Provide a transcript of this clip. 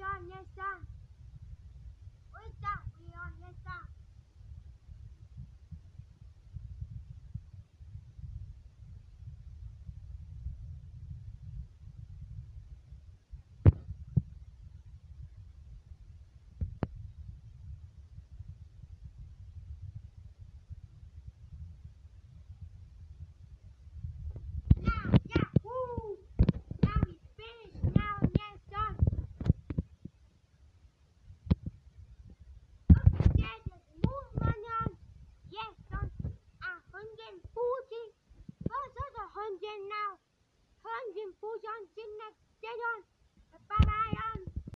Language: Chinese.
我也想我也想 Yun, sinag, yun, paparayan.